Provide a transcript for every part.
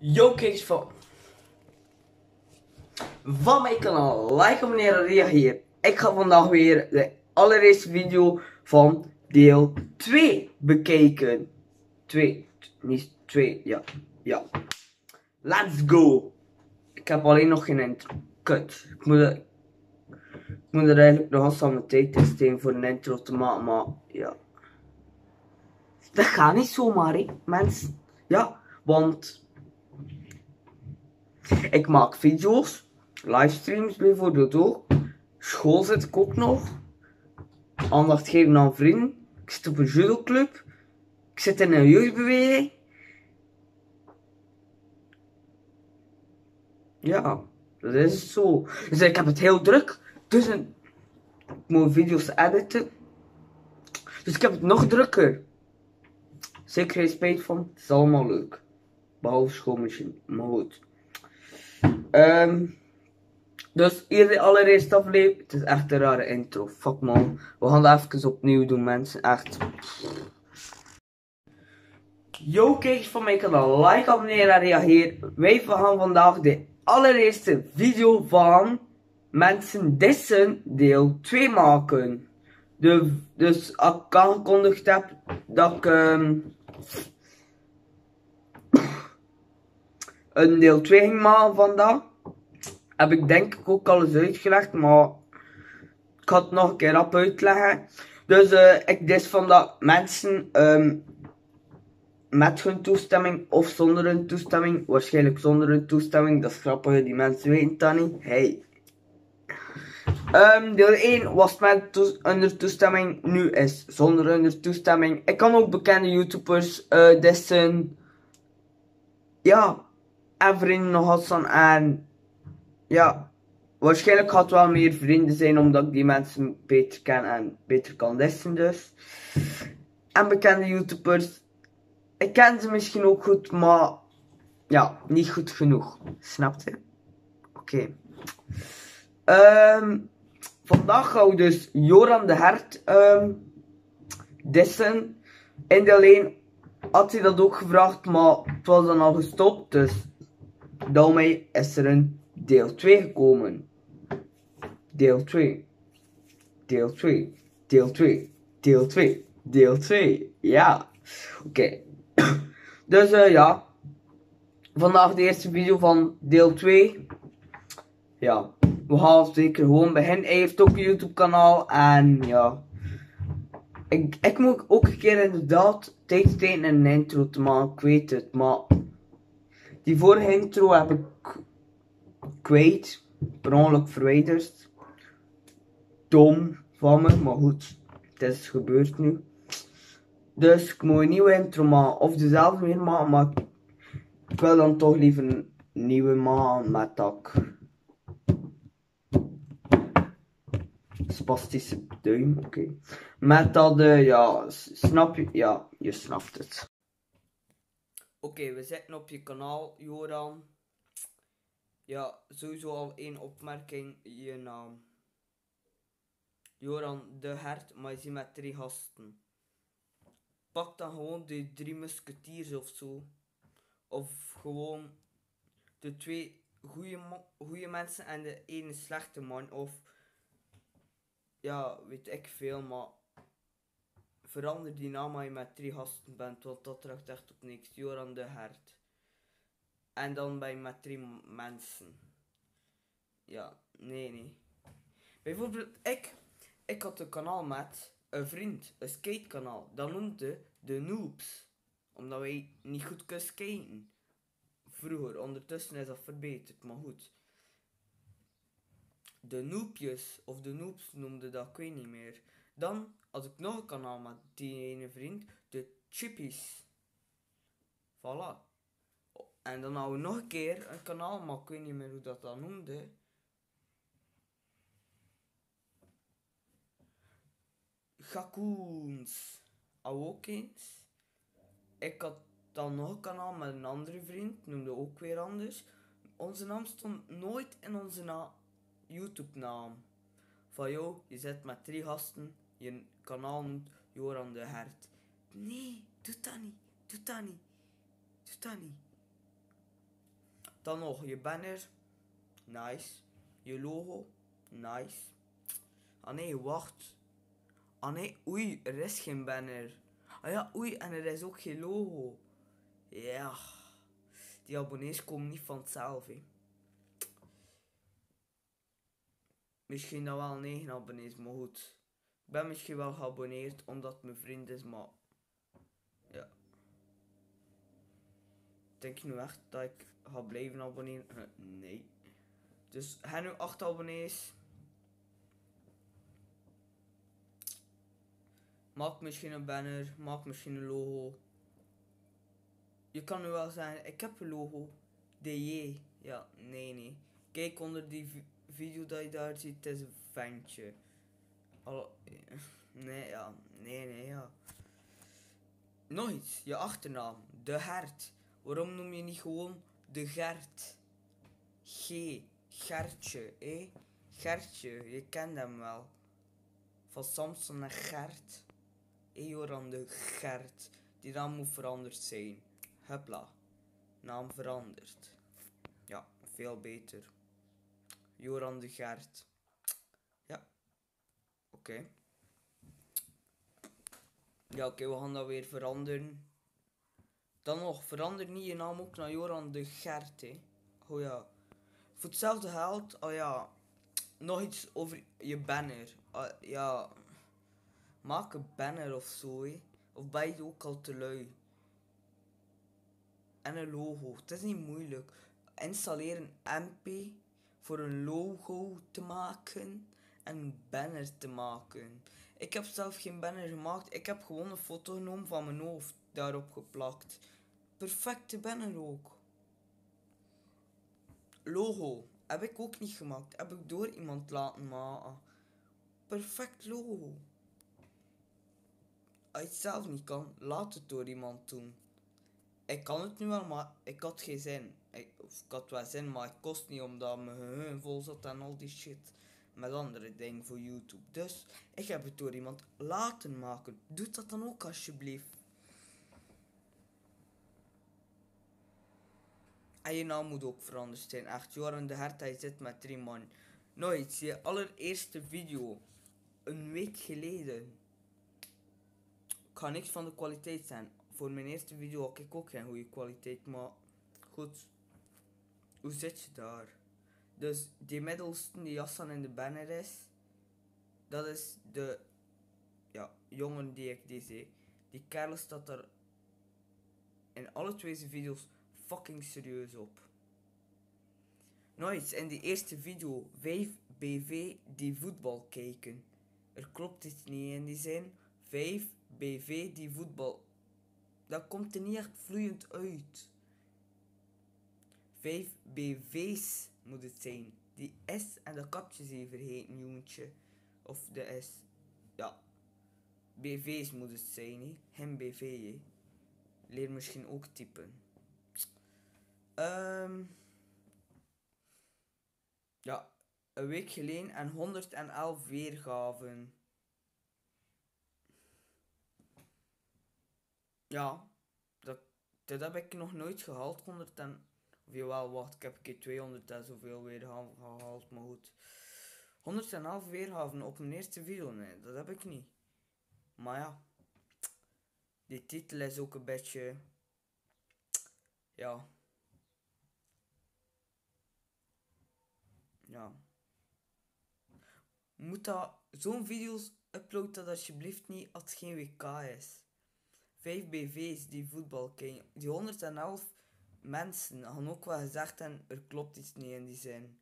Yo van, van mijn kanaal, like, abonneren, reageer. Ik ga vandaag weer de allereerste video van deel 2 bekijken. 2, niet 2, ja, ja. Let's go! Ik heb alleen nog geen intro. Kut. Ik moet er, ik moet er eigenlijk nog eens aan mijn voor een intro te maken, maar ja. Dat gaat niet zomaar, hè, mensen. Ja, want ik maak video's, livestreams bijvoorbeeld ook. School zit ik ook nog. Aandacht geven aan vrienden. Ik zit op een judoclub. Ik zit in een jeugdbeweging. Ja, dat is zo. Dus ik heb het heel druk. Dus ik moet video's editen. Dus ik heb het nog drukker. Zeker geen spijt van. Het is allemaal leuk. Behalve schoolmachine. Maar goed. Ehm dus hier de allereerste aflevering. Het is echt een rare intro. Fuck man. We gaan dat even opnieuw doen mensen. Echt. Yo kijkers van mijn kanaal. Like, abonneer en reageer. Wij gaan vandaag de allereerste video van Mensen Dissen deel 2 maken. De, dus ik aangekondigd heb dat ik um, een deel 2 ging maken vandaag. Heb ik denk ik ook alles uitgelegd, maar ik ga het nog een keer op uitleggen. Dus uh, ik dis van dat mensen um, met hun toestemming of zonder hun toestemming, waarschijnlijk zonder hun toestemming, dat is grappig, die mensen weten dat niet. Hey. Um, deel 1 was met onder toestemming, nu is zonder onder toestemming. Ik kan ook bekende YouTubers uh, dissen. Ja, en wat van en ja, waarschijnlijk gaat het wel meer vrienden zijn omdat ik die mensen beter ken en beter kan dissen dus. En bekende YouTubers, ik ken ze misschien ook goed, maar ja, niet goed genoeg. Snapt je? Oké. Okay. Um, vandaag gaan we dus Joran de Hert um, dissen. In de alleen had hij dat ook gevraagd, maar het was dan al gestopt. Dus daarmee is er een deel 2 gekomen. Deel 2. Deel 2. Deel 2. Deel 2. Deel 2. Ja. Oké. Dus uh, ja. Vandaag de eerste video van deel 2. Ja. We gaan zeker gewoon beginnen. Hij heeft ook een YouTube kanaal. En ja. Ik, ik moet ook een keer inderdaad tijd steken een intro te maken. Ik weet het. Maar die vorige intro heb ik kwijt. Per ongeluk verwijderd. Dom van me, maar goed. Het is gebeurd nu. Dus ik moet een nieuwe intro maken. Of dezelfde weer maken, maar ik wil dan toch liever een nieuwe maken met dat spastische duim, oké. Okay. Met dat, uh, ja, snap je? Ja, je snapt het. Oké, we zitten op je kanaal, Joran. Ja, sowieso al één opmerking. Je naam. Joran de Hert, maar je ziet met drie gasten. Pak dan gewoon de drie musketiers of zo. Of gewoon de twee goede mensen en de ene slechte man. Of ja, weet ik veel, maar verander die naam als je met drie gasten bent, want dat draagt echt op niks. Joran de Hert. En dan bij met drie mensen. Ja, nee, nee. Bijvoorbeeld, ik, ik had een kanaal met een vriend, een skatekanaal. Dat noemde de Noobs. Omdat wij niet goed kunnen skaten. Vroeger, ondertussen is dat verbeterd, maar goed. De Noopjes, of de Noobs noemde dat, ik weet niet meer. Dan had ik nog een kanaal met die ene vriend, de Chippies. Voilà. En dan hadden we nog een keer een kanaal, maar ik weet niet meer hoe dat dan noemde. Gakoens. Hou ook eens. Ik had dan nog een kanaal met een andere vriend, noemde ook weer anders. Onze naam stond nooit in onze YouTube naam. Van joh, je zit met drie gasten, je kanaal noemt Joran de Hert. Nee, doe dat niet, doe dat niet, doe dat niet. Dan nog je banner. Nice. Je logo. Nice. Ah nee, wacht. Ah nee, oei, er is geen banner. Ah ja, oei, en er is ook geen logo. Ja. Die abonnees komen niet vanzelf, hè. Misschien dan wel 9 abonnees, maar goed. Ik ben misschien wel geabonneerd omdat mijn vriend is, maar... Ja. Denk je nu echt dat ik ga blijven abonneren? Eh, Nee. Dus hij nu 8 abonnees. Maak misschien een banner, maak misschien een logo. Je kan nu wel zeggen, ik heb een logo. DJ. Ja, nee, nee. Kijk onder die vi- video dat je daar ziet, het is een ventje. Nee, ja, nee, nee, ja. Nog iets, je achternaam, de Hert. Waarom noem je niet gewoon de Gert? G, Gertje, hé? Gertje, je kent hem wel. Van Samson en Gert. Joran de Gert. Die naam moet veranderd zijn. Hupla. Naam veranderd. Ja, veel beter. Joran de Gert. Ja. Oké. We gaan dat weer veranderen. Dan nog, verander niet je naam ook naar Joran de Gert. Oh ja. Voor hetzelfde geld, oh ja. Nog iets over je banner. Ah, ja. Maak een banner of zo. Of ben je ook al te lui? En een logo. Het is niet moeilijk. Installeer een MP voor een logo te maken en banner te maken. Ik heb zelf geen banner gemaakt. Ik heb gewoon een foto genomen van mijn hoofd daarop geplakt. Perfecte banner ook. Logo heb ik ook niet gemaakt. Heb ik door iemand laten maken. Perfect logo. Als je het zelf niet kan, laat het door iemand doen. Ik kan het nu wel, maar ik had geen zin. Ik, of ik had wel zin, maar het kost niet omdat mijn geheugen vol zat en al die shit. Met andere dingen voor YouTube. Dus ik heb het door iemand laten maken. Doe dat dan ook alsjeblieft. En je naam moet ook veranderd zijn. Echt, Joran de Hert, hij zit met drie man. Nooit, je allereerste video. Een week geleden. Ga niks van de kwaliteit zijn. Voor mijn eerste video had ik ook geen goede kwaliteit, maar goed. Hoe zit je daar? Dus die middelste die Jassan in de banner is, dat is de ja, jongen die ik die zie. Die kerel staat er in alle twee zijn video's fucking serieus op. Nooit in die eerste video 5 BV die voetbal kijken. Er klopt iets niet in die zin. 5 BV die voetbal. Dat komt er niet echt vloeiend uit. 5 BV's moet het zijn. Die S en de kapjes even vergeten, jongetje. Of de S. Ja. BV's moet het zijn, hè. Geen BV. Leer misschien ook typen. Ehm ja, een week geleden en 111 weergaven. Ja, dat, dat heb ik nog nooit gehaald. 100 en, of jawel, wacht, ik heb een keer 200 en zoveel weergaven gehaald, maar goed. 111 weergaven op mijn eerste video, nee, dat heb ik niet. Maar ja, die titel is ook een beetje, ja. Ja. Moet dat, zo'n video's upload dat alsjeblieft niet als het geen WK is. 5 BV's die voetbal kijken. Die 111 mensen gaan ook wel gezegd en er klopt iets niet in die zin.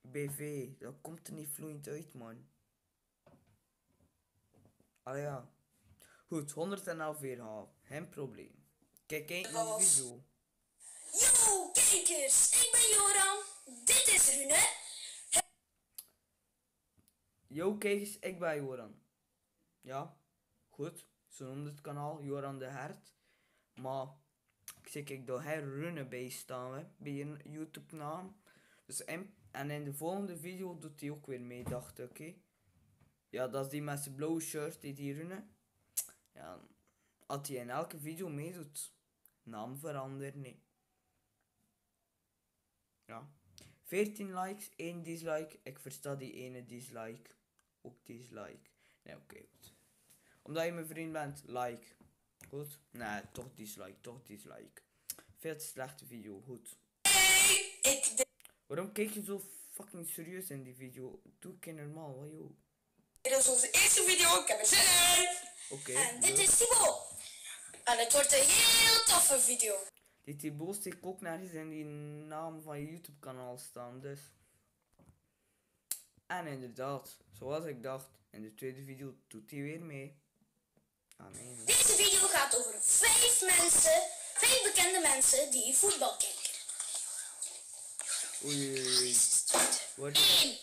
BV, dat komt er niet vloeiend uit, man. Allee ja. Goed, 111 weerhaal. Geen probleem. Kijk, kijk naar de video. Yo, kijkers, ik ben Joran. Dit is Rune. Yo kijkers, ik ben Joran. Ja, goed. Zo noemt het kanaal, Joran de Hert. Maar, zeg ik daar geen runnen bij staan, hè, bij je YouTube naam. Dus in, en in de volgende video doet hij ook weer mee, dacht ik. Ja, dat is die met zijn blauwe shirt, die die runnen. Ja, als hij in elke video meedoet, naam veranderen, nee. Ja. 14 likes, 1 dislike. Ik versta die ene dislike. Ook dislike. Nee, oké, goed. Omdat je mijn vriend bent, like. Goed? Nee, toch dislike, toch dislike. Veel te slechte video, goed. Hey, ik ben Waarom kijk je zo fucking serieus in die video? Doe ik normaal, wat joh. Dit is onze eerste video, ik heb er zin in! Oké. En dit is Thibaut. En het wordt een heel toffe video. Die Thibaut steekt ook nergens in die naam van je YouTube kanaal staan, dus. En inderdaad, zoals ik dacht, in de tweede video doet hij weer mee. Nee. nee. Deze video gaat over vijf mensen, vijf bekende mensen die voetbal kijken. Oei, oei, oei. Wordt 1.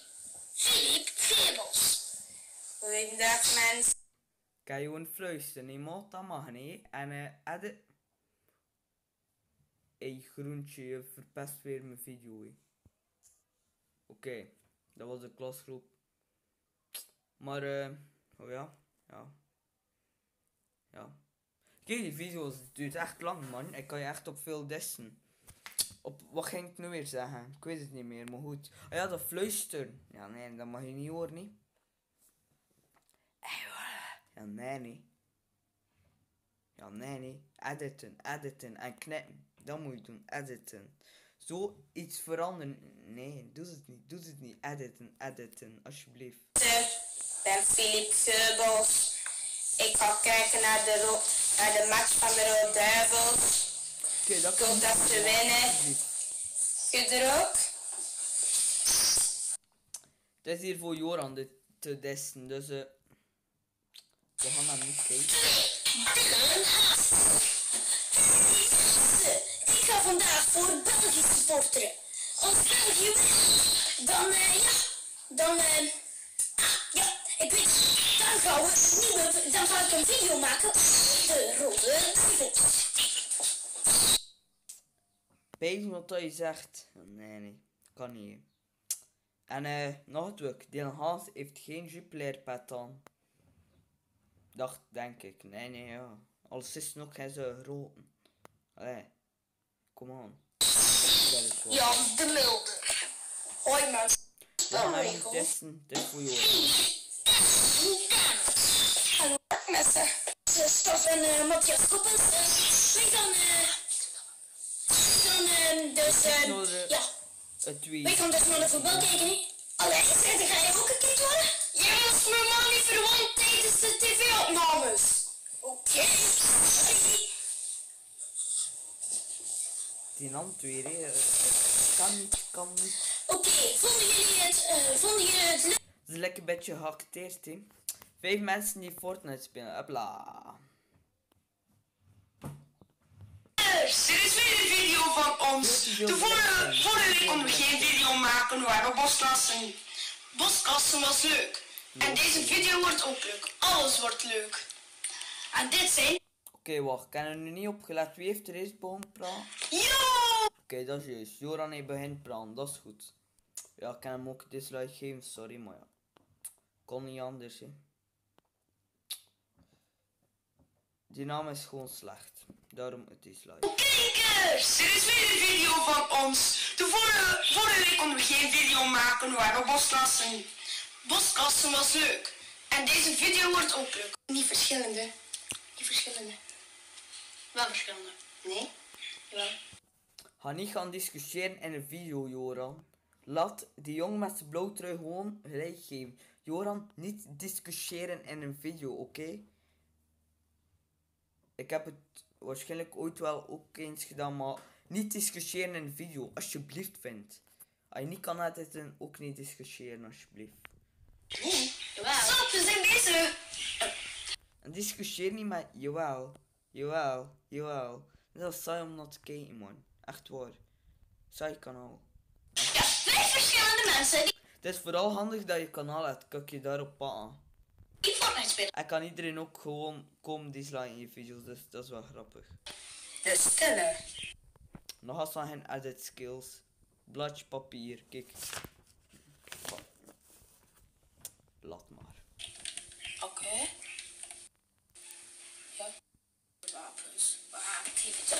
Filip Geebels. Goedendag mensen. kan je gewoon fluisteren, nee, maar dat mag niet. En eh, Edde. Hey groentje, je verpest weer mijn video. Oké, dat was de klasgroep. Maar eh, oh ja, ja. Ja. Die video's duurt echt lang, man. Ik kan je echt op veel dissen. Op, wat ging ik nu weer zeggen? Ik weet het niet meer, maar goed. Ah ja, dat fluisteren. Ja, nee, dat mag je niet horen, niet. Ja, nee, nee. Ja, nee, nee. Editen, editen en knippen. Dat moet je doen, editen. Zo iets veranderen. Nee, doe het niet. Doe het niet. Editen, editen, alsjeblieft. Ik ben Filip Geubels. Ik ga kijken naar de, de match van de Rode Duivels. Dat Ik hoop dat ze winnen. Je er ook? Het is hier voor Joran de, te desten, dus eh we gaan naar niet kijken. Ik ga vandaag voor België supporteren. Als België wint, dan ja, dan eh, een nieuwe, dan ga ik een video maken de Rode. Weet wat je zegt? Nee, nee, kan niet. En eh, nog het ook, Dylan Haas heeft geen Jupiler pet aan. Dacht, denk ik. Nee, nee, ja. Alles is nog geen zo grote. Allee, kom aan. Is wel. Jan de Mulder. Hoi gaan naar niet Spelregels. testen, het is voor Joran. Hallo mensen. Ze Stof en eh, Matthias Koppens. Eh, wij gaan, eh, gaan eh, dus, eh, ja. Wij gaan dus naar de voetbal kijken, hè? Allee, zeg, ga je ook een keer worden? Dat is normaal niet verwant tijdens de tv-opnames. Oké. Die hand weer, hè. Kan niet, kan niet. Oké, vonden jullie het, eh, vonden jullie het leuk? Het is lekker beetje geacteerd, hè. Vijf mensen die Fortnite spelen. Hopla. Er is weer een video van ons. De vorige, vorige week konden we geen video maken, we waren boskassen. Boskassen was leuk. En deze video wordt ook leuk. Alles wordt leuk. En dit zijn... Oké, wacht. Ik heb er nu niet opgelet. Wie heeft er eerst begonnen praten? Yo! Oké, dat is juist. Joran heeft begint praten. Dat is goed. Ja, ik kan hem ook dislike geven. Sorry, maar ja. Kon niet anders, hè. Die naam is gewoon slecht. Daarom het dislike. Kijkers! Er is weer een video van ons. De vorige, vorige week konden we geen video maken, we waren boskassen. Boskassen was leuk. En deze video wordt ook leuk. Niet verschillende. Niet verschillende. Wel verschillende. Nee? Jawel. Ga niet gaan discussiëren in een video, Joran. Laat die jongen met zijn blauwtrui gewoon gelijk geven. Joran, niet discussiëren in een video, oké? Ik heb het waarschijnlijk ooit wel ook eens gedaan, maar niet discussiëren in een video, alsjeblieft, vindt. Als je niet kan editen, ook niet discussiëren, alsjeblieft. Jawel. Stop, we zijn bezig. En discussieer niet met, jawel, jawel, jawel. Dat is saai om naar te kijken, man. Echt waar. Saai kanaal. Ja, vijf verschillende mensen die Het is vooral handig dat je kanaal hebt, kan ik je daarop pakken. En kan iedereen ook gewoon komen disliken in je video's, dus dat is wel grappig. De stille. Nog als dan geen edit skills. Bladje papier, kijk. Laat maar. Oké. Ja. Wapens. Wapens.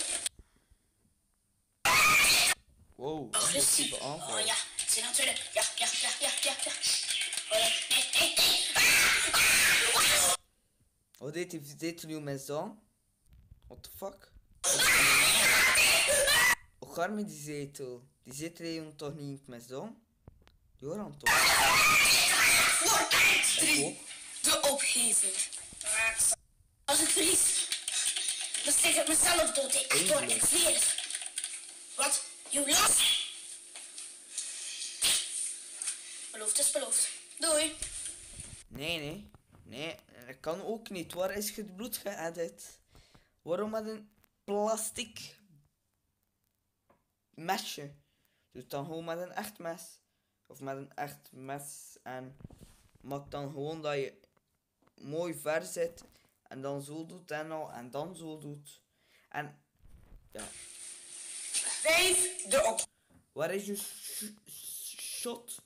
Wow. agressie. aanval. Oh ja, zie natuurlijk. Ja, ja, ja, ja, ja, ja. Oh, ja. Nee, nee, nee. Ah! Wat deed hij dit nu met zo? What the fuck? Hoe gaat met die zetel? Die zetel heeft toch niet met zo? Joran toch? Fortnite 3. Op. De opgever. Als ik verlies, dan steek ik mezelf dood. Ik hoor, ik zweer. Wat? You lost? Beloofd is beloofd. Doei. Nee, nee. Nee, dat kan ook niet. Waar is het bloed geëdit? Waarom met een plastic mesje? Doe het dan gewoon met een echt mes. Of met een echt mes. En maak dan gewoon dat je mooi ver zit. En dan zo doet en al. En dan zo doet. En ja. Vijf de op. Waar is je sh- shot?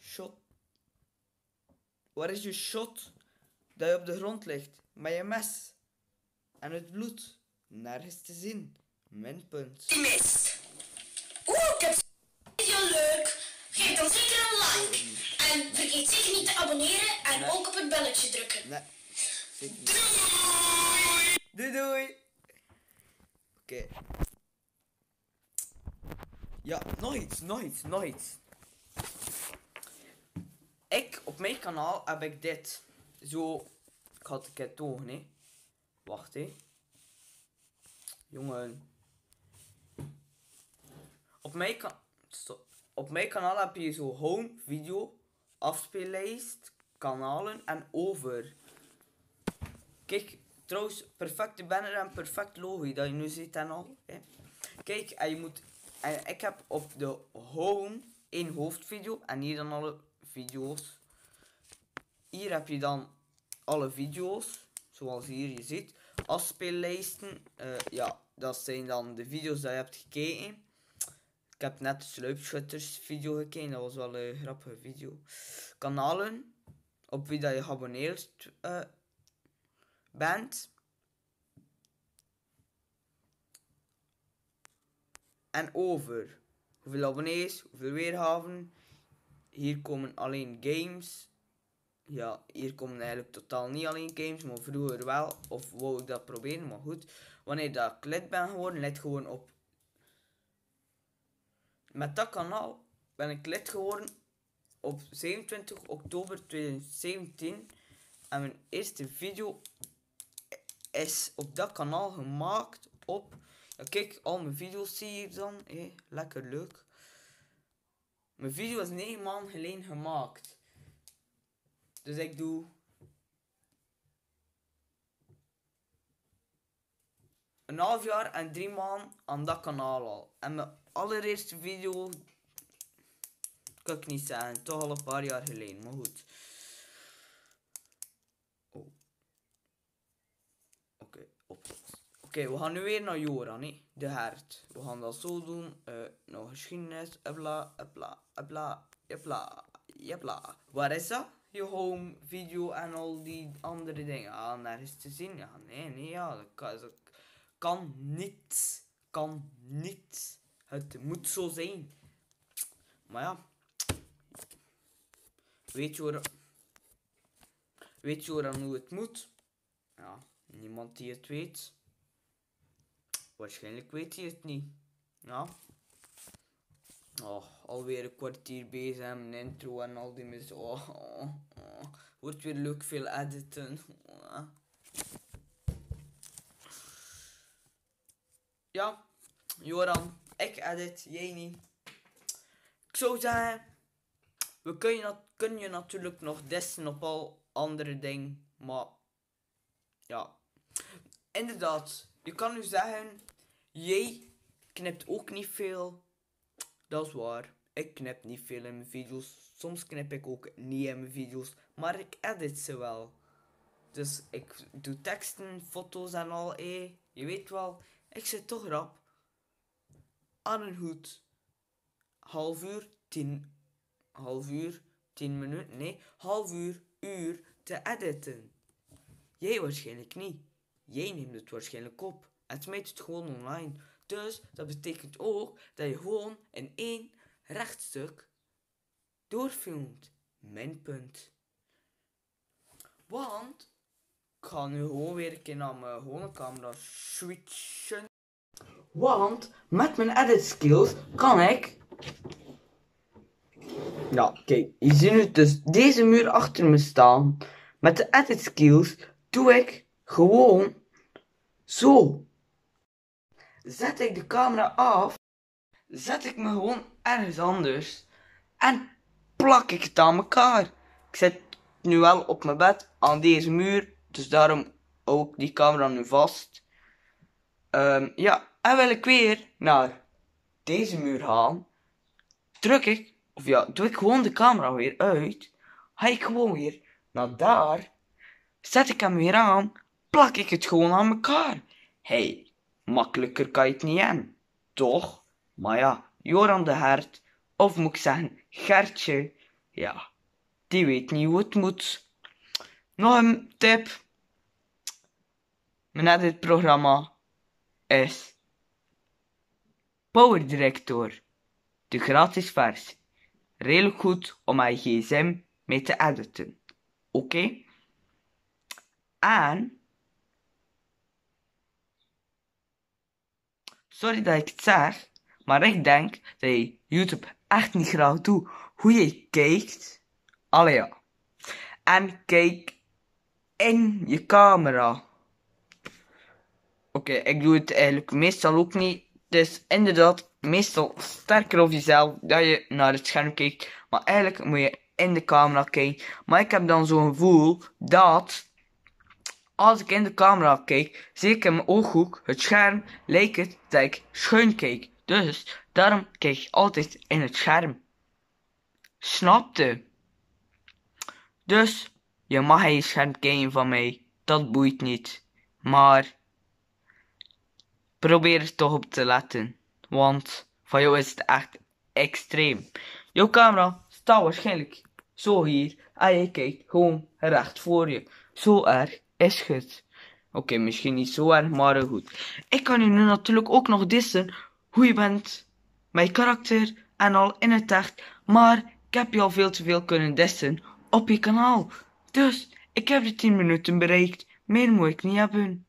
Shot. Waar is je shot? Dat je op de grond ligt. Met je mes. En het bloed. Nergens te zien. Minpunt. Die mist. Oeh, ik heb video leuk. Geef dan zeker een like. En vergeet zeker niet te abonneren en Nee. ook op het belletje drukken. Nee. Zeker niet. Doei doei. Oké. Ja, nog iets, nog iets, nog iets. Ik, op mijn kanaal heb ik dit. Zo. Ik had het keer hè. Wacht, hè. Jongen. Op mijn, ka op mijn kanaal heb je zo home, video, afspeellijst, kanalen en over. Kijk, trouwens, perfecte banner en perfect logo dat je nu ziet en al. Hè. Kijk, en je moet. En ik heb op de home één hoofdvideo en hier dan alle video's. Hier heb je dan alle video's, zoals hier je ziet. Afspeellijsten, eh, ja, dat zijn dan de video's die je hebt gekeken. Ik heb net de Sluipschutters video gekeken, dat was wel een grappige video. Kanalen, op wie dat je geabonneerd eh, bent. En over. Hoeveel abonnees, hoeveel weerhaven. Hier komen alleen games. Ja, hier komen eigenlijk totaal niet alleen games, maar vroeger wel. Of wou ik dat proberen, maar goed. Wanneer dat ik lid ben geworden, let gewoon op. Met dat kanaal ben ik lid geworden op 27 oktober 2017. En mijn eerste video is op dat kanaal gemaakt op... Kijk, al mijn video's zie je dan. hé, lekker leuk. Mijn video is 9 maanden geleden gemaakt. Dus ik doe... Een half jaar en drie maanden aan dat kanaal al. En mijn allereerste video... Kan ik niet zeggen. Toch al een paar jaar geleden. Maar goed. Oh. Oké, Oké, we gaan nu weer naar Joran, hè. De hert. We gaan dat zo doen. eh nog geschiedenis. Ebla, ebla, ebla, ebla, ebla. Waar is dat? Je home video en al die andere dingen. Ah, nergens te zien. Ja, nee, nee, ja. Dat kan, kan niet. Kan niet. Het moet zo zijn. Maar ja. Weet je waar... Weet je hoe het moet? Ja, niemand die het weet. Waarschijnlijk weet hij het niet. Ja. Oh, alweer een kwartier bezig en mijn intro en al die mis. Oh, oh, oh. Wordt weer leuk veel editen. Ja, Joran, ik edit, jij niet. Ik zou zeggen, we kunnen je, natuurlijk nog dissen op al andere dingen, maar ja. Inderdaad, je kan nu zeggen, jij knipt ook niet veel. Dat is waar. Ik knip niet veel in mijn video's. Soms knip ik ook niet in mijn video's, maar ik edit ze wel. Dus ik doe teksten, foto's en al, eh. Je weet wel, ik zit toch rap aan een hoed. Half uur, tien, half uur, tien minuten, nee, half uur, uur te editen. Jij waarschijnlijk niet. Jij neemt het waarschijnlijk op. En smijt het gewoon online. Dus dat betekent ook dat je gewoon in één rechtstuk doorfilmt. Mijn punt. Want ik ga nu gewoon weer een mijn gewone camera switchen. Want met mijn edit skills kan ik. Ja, kijk, je ziet nu dus deze muur achter me staan. Met de edit skills doe ik gewoon zo. Zet ik de camera af, zet ik me gewoon ergens anders en plak ik het aan elkaar. Ik zit nu wel op mijn bed aan deze muur, dus daarom ook die camera nu vast. Ehm, ja, en wil ik weer naar deze muur gaan, druk ik, of ja, doe ik gewoon de camera weer uit, ga ik gewoon weer naar daar, zet ik hem weer aan, plak ik het gewoon aan elkaar. Hey, makkelijker kan je het niet aan, toch? Maar ja, Joran de Hert, of moet ik zeggen Gertje, ja, die weet niet hoe het moet. Nog een tip. Mijn dit programma is Power Director, de gratis versie. Redelijk goed om mijn gsm mee te editen. Oké? En sorry dat ik het zeg, maar ik denk dat je YouTube echt niet graag doet hoe je kijkt. Allee ja. En kijk in je camera. Oké, ik doe het eigenlijk meestal ook niet. Dus inderdaad, meestal sterker over jezelf dat je naar het scherm kijkt. Maar eigenlijk moet je in de camera kijken. Maar ik heb dan zo'n gevoel dat als ik in de camera kijk, zie ik in mijn ooghoek, het scherm, lijkt het dat ik schuin kijk. Dus daarom kijk ik altijd in het scherm. Snapte? Dus je mag je scherm kijken van mij, dat boeit niet. Maar probeer er toch op te letten, want van jou is het echt extreem. Jouw camera staat waarschijnlijk zo hier en je kijkt gewoon recht voor je. Zo erg is het. Oké, misschien niet zo erg, maar goed. Ik kan je nu natuurlijk ook nog dissen hoe je bent, mijn karakter en al in het echt, maar ik heb je al veel te veel kunnen dissen op je kanaal. Dus, ik heb de 10 minuten bereikt, meer moet ik niet hebben.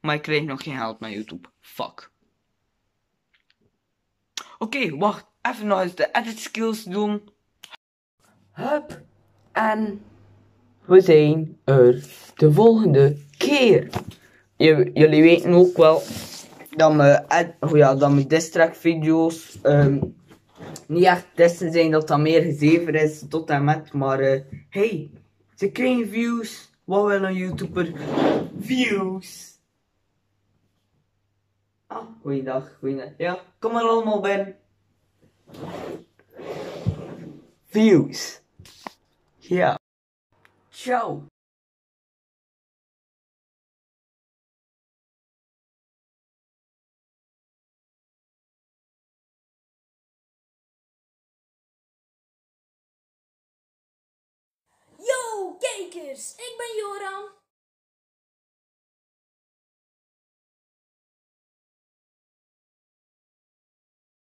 Maar ik kreeg nog geen geld met YouTube. Fuck. Oké, wacht. Even nog eens de edit skills doen. Hup. En we zijn er de volgende keer. Jullie weten ook wel dat mijn, oh ja, mijn distrack video's um, niet echt testen zijn, dat dat meer gezever is tot en met. Maar uh, hey, ze krijgen views. Wat wil een YouTuber? Views. Ah, goeiedag, goeiedag. Ja, kom er allemaal binnen. Views. Ja. Yo, kijkers, ik ben Joran.